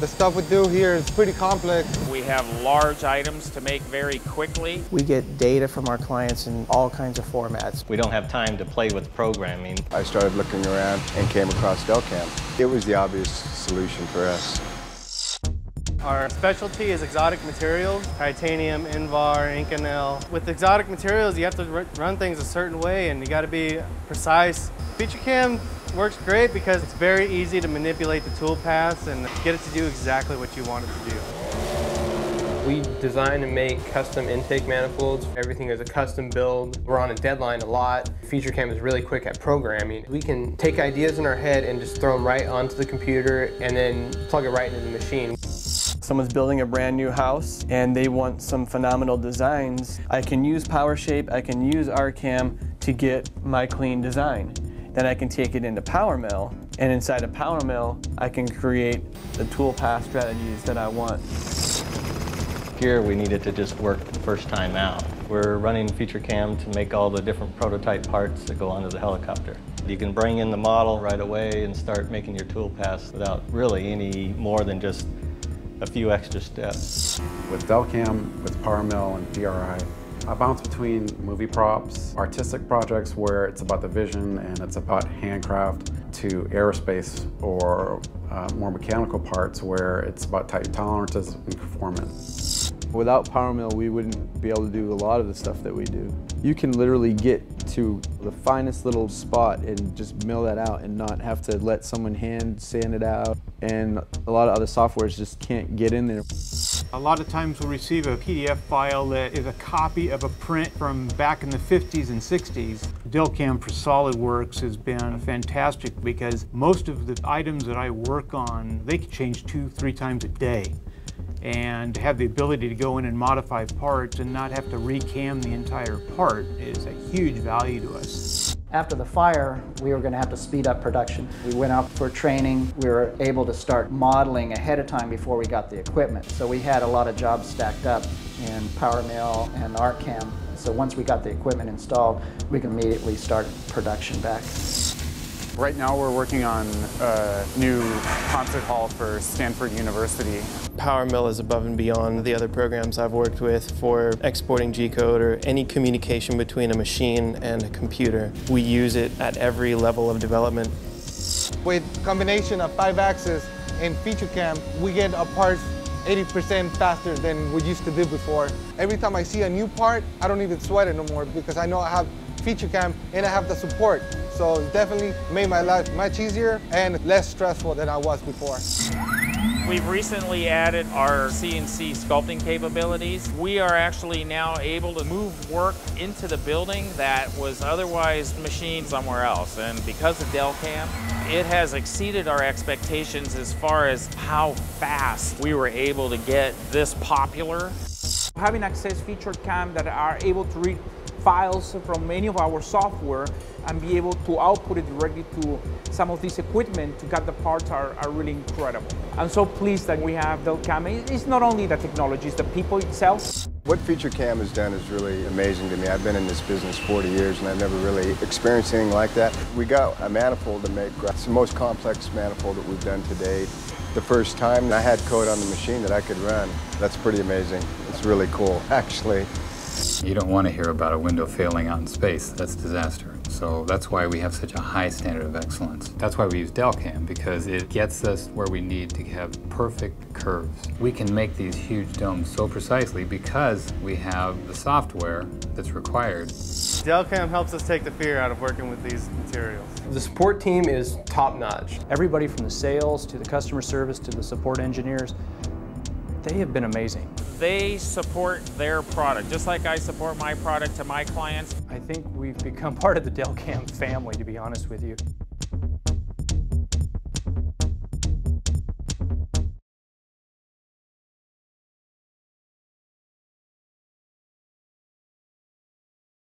The stuff we do here is pretty complex. We have large items to make very quickly. We get data from our clients in all kinds of formats. We don't have time to play with programming. I started looking around and came across Delcam. It was the obvious solution for us. Our specialty is exotic materials, titanium, Invar, Inconel. With exotic materials, you have to run things a certain way and you got to be precise. FeatureCam works great because it's very easy to manipulate the tool paths and get it to do exactly what you want it to do. We design and make custom intake manifolds. Everything is a custom build. We're on a deadline a lot. FeatureCam is really quick at programming. We can take ideas in our head and just throw them right onto the computer and then plug it right into the machine. Someone's building a brand new house and they want some phenomenal designs. I can use PowerShape, I can use ArtCam to get my clean design. Then I can take it into PowerMill, and inside of PowerMill, I can create the toolpath strategies that I want. Here we needed to just work the first time out. We're running FeatureCam to make all the different prototype parts that go onto the helicopter. You can bring in the model right away and start making your toolpaths without really any more than just a few extra steps. With Delcam, with PowerMill and PRI, I bounce between movie props, artistic projects where it's about the vision and it's about handcraft, to aerospace or uh, more mechanical parts where it's about tight tolerances and performance. Without PowerMill, we wouldn't be able to do a lot of the stuff that we do. You can literally get to the finest little spot and just mill that out and not have to let someone hand sand it out. And a lot of other softwares just can't get in there. A lot of times we'll receive a PDF file that is a copy of a print from back in the 50s and 60s. Delcam for SolidWorks has been fantastic because most of the items that I work on, they can change two, three times a day and have the ability to go in and modify parts and not have to recam the entire part is a huge value to us. After the fire, we were going to have to speed up production. We went out for training. We were able to start modeling ahead of time before we got the equipment. So we had a lot of jobs stacked up in PowerMill and ArtCam. So once we got the equipment installed, we could immediately start production back. Right now we're working on a new concert hall for Stanford University. PowerMill is above and beyond the other programs I've worked with for exporting G-code or any communication between a machine and a computer. We use it at every level of development. With combination of 5-axis and FeatureCam, we get a part 80% faster than we used to do before. Every time I see a new part, I don't even sweat it no more because I know I have FeatureCam and I have the support. So it definitely made my life much easier and less stressful than I was before. We've recently added our CNC sculpting capabilities. We are actually now able to move work into the building that was otherwise machined somewhere else. And because of Delcam, it has exceeded our expectations as far as how fast we were able to get this popular. Having access feature cam that are able to read files from any of our software and be able to output it directly to some of this equipment to cut the parts are, are really incredible. I'm so pleased that we have Delcam. It's not only the technology, it's the people itself. What FeatureCam has done is really amazing to me. I've been in this business 40 years and I've never really experienced anything like that. We got a manifold to make. It's the most complex manifold that we've done to date. The first time I had code on the machine that I could run. That's pretty amazing. It's really cool, actually. You don't want to hear about a window failing out in space. That's disaster. So that's why we have such a high standard of excellence. That's why we use Delcam, because it gets us where we need to have perfect curves. We can make these huge domes so precisely because we have the software that's required. Delcam helps us take the fear out of working with these materials. The support team is top-notch. Everybody from the sales to the customer service to the support engineers, they have been amazing. They support their product, just like I support my product to my clients. I think we've become part of the Delcam family, to be honest with you.